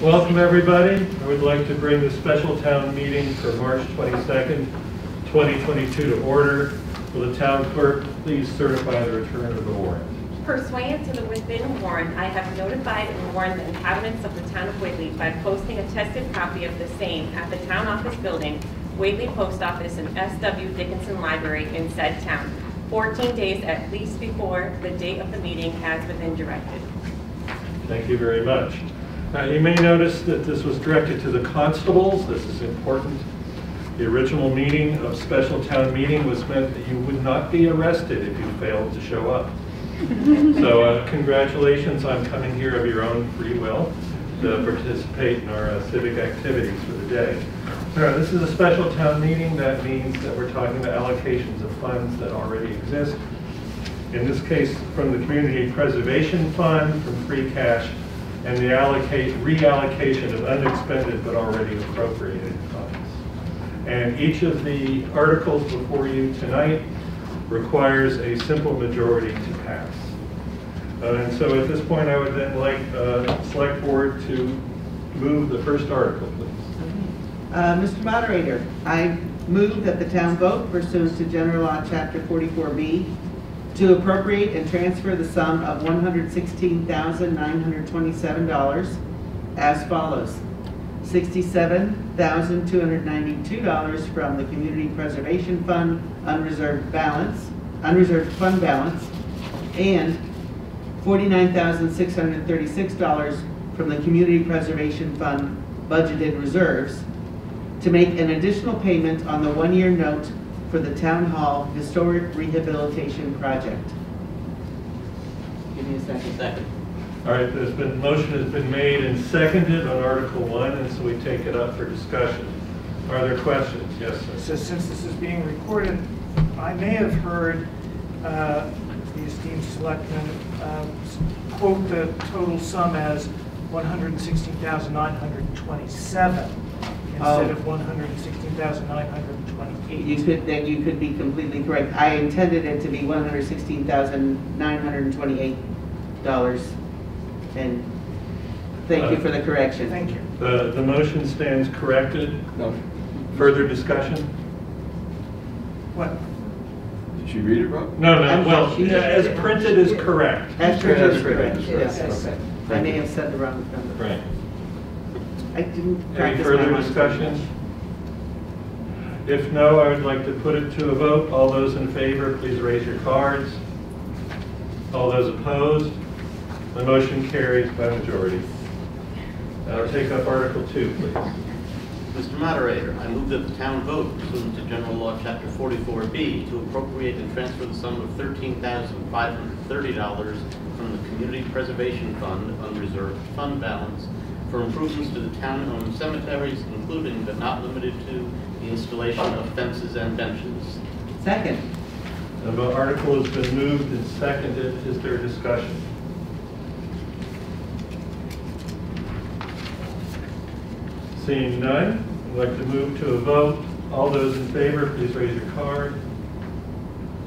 Welcome, everybody. I would like to bring the special town meeting for March 22nd, 2022 to order. Will the town clerk please certify the return of the warrant? Pursuant to the within warrant, I have notified and warned the inhabitants of the town of Whately by posting a tested copy of the same at the town office building, Whately Post Office, and S.W. Dickinson Library in said town, 14 days at least before the date of the meeting as within directed. Thank you very much. Now, you may notice that this was directed to the constables. This is important. The original meaning of special town meeting was meant that you would not be arrested if you failed to show up. So uh, congratulations on coming here of your own free will to participate in our uh, civic activities for the day. This is a special town meeting. That means that we're talking about allocations of funds that already exist. In this case, from the Community Preservation Fund, from free cash, and the allocate, reallocation of unexpended but already appropriated funds. And each of the articles before you tonight requires a simple majority to pass. Uh, And so at this point, I would then like uh, Select Board to move the first article, please. Uh, Mr. Moderator, I move that the town vote pursuant to General Law, Chapter 44B, to appropriate and transfer the sum of $116,927 as follows. $67,292 from the Community Preservation Fund unreserved balance, unreserved fund balance, and $49,636 from the Community Preservation Fund budgeted reserves to make an additional payment on the one-year note for the Town Hall Historic Rehabilitation Project. Give me a second. Second. All right, there's been, motion has been made and seconded on Article 1, and so we take it up for discussion. Are there questions? Yes, sir. So since this is being recorded, I may have heard uh, the esteemed selectman um, quote the total sum as 116,927 instead Oh. of 116,928. You could, then you could be completely correct. I intended it to be $116,928. And thank you for the correction. Thank you. The, the motion stands corrected. No. Further discussion? What? Did she read it wrong? No, I'm no, well, sorry, she- as printed is correct. That's That's correct, correct, correct, yes. correct. I may have said the wrong number. Right. I didn't Any practice my further lines discussion? If no, I would like to put it to a vote. All those in favor, please raise your cards. All those opposed? The motion carries by majority. Now take up Article 2, please. Mr. Moderator, I move that the town vote pursuant to General Law, Chapter 44B, to appropriate and transfer the sum of $13,530 from the Community Preservation Fund unreserved fund balance for improvements to the town-owned cemeteries, including but not limited to the installation of fences and benches. Second. The article has been moved and seconded. Is there discussion? Seeing none, I'd like to move to a vote. All those in favor, please raise your card.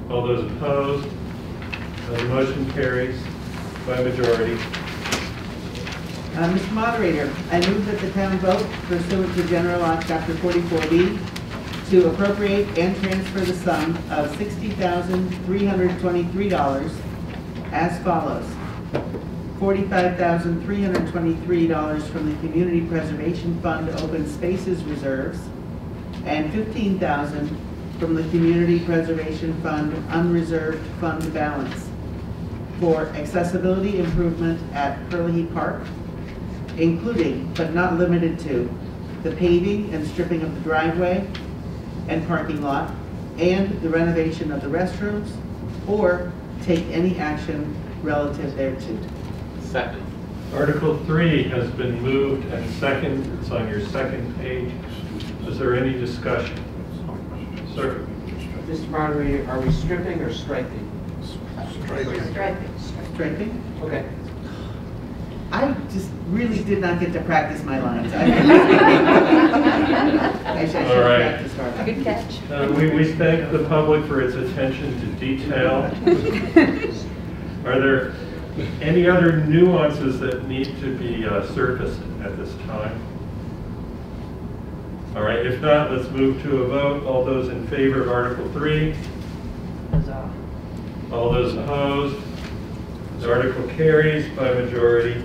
All those opposed? Uh, The motion carries by majority. Uh, Mr. Moderator, I move that the town vote pursuant to General Law, Chapter 44B, to appropriate and transfer the sum of $60,323 as follows. $45,323 from the Community Preservation Fund Open Spaces Reserves, and 15,000 from the Community Preservation Fund Unreserved Fund Balance for accessibility improvement at Curlew Park, including but not limited to the paving and stripping of the driveway and parking lot, and the renovation of the restrooms, or take any action relative thereto. Second. Article 3 has been moved and second. It's on your second page. Is there any discussion? Sir? Mr. Moderator, are we stripping or striking? Striking? Okay. I just really did not get to practice my lines. I I should All right. have practiced harder. Good catch. Uh, We we thank the public for its attention to detail. Are there Any other nuances that need to be uh, surfaced at this time? All right, if not, let's move to a vote. All those in favor of Article 3? All those opposed? The article carries by majority.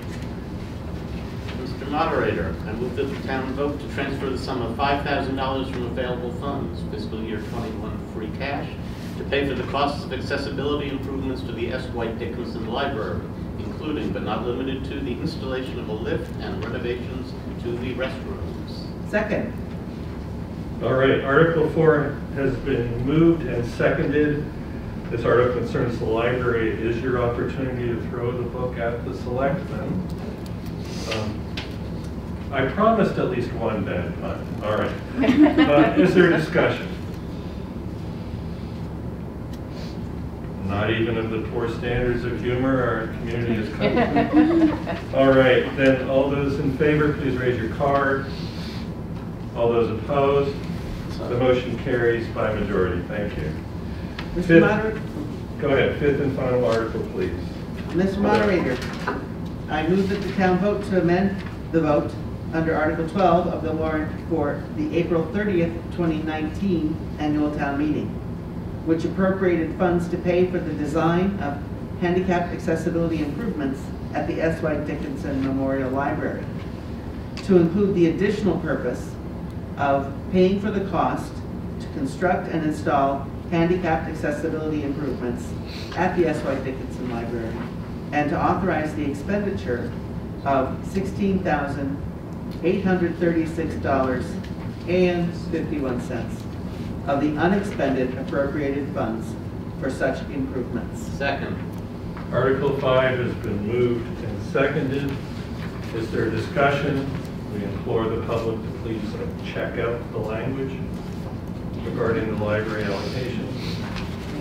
Mr. Moderator, I move that the town vote to transfer the sum of $5,000 from available funds, fiscal year '21 free cash, to pay for the costs of accessibility improvements to the S. White Dickinson Library, including but not limited to the installation of a lift and renovations to the restrooms. Second. All right, Article 4 has been moved and seconded. This article concerns the library. It is your opportunity to throw the book at the selectmen. I promised at least one bad pun. All right. Uh, Is there discussion? Not even of the poor standards of humor our community has come to. All right, then, all those in favor, please raise your card. All those opposed? The motion carries by majority. Thank you. Mr. Fifth. Moderator, Go ahead, fifth and final article, please. Mr. Moderator, I move that the town vote to amend the vote under Article 12 of the warrant for the April 30th, 2019 annual town meeting, which appropriated funds to pay for the design of handicapped accessibility improvements at the S. White Dickinson Memorial Library, to include the additional purpose of paying for the cost to construct and install handicapped accessibility improvements at the S. White Dickinson Library, and to authorize the expenditure of sixteen thousand eight hundred thirty-six dollars and fifty-one cents of the unexpended appropriated funds for such improvements. Second. Article 5 has been moved and seconded. Is there discussion? We implore the public to please uh, check out the language regarding the library allocation.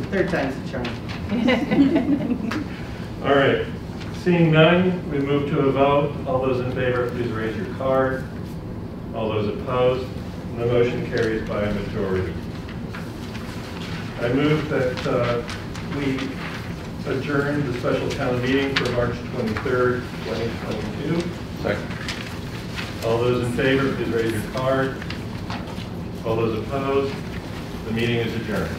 Third time's the charm. All right, seeing none, we move to a vote. All those in favor, please raise your card. All those opposed, and the motion carries by a majority. I move that uh, we adjourn the special town meeting for March 23rd, 2022. Second. All those in favor, please raise your card. All those opposed, the meeting is adjourned.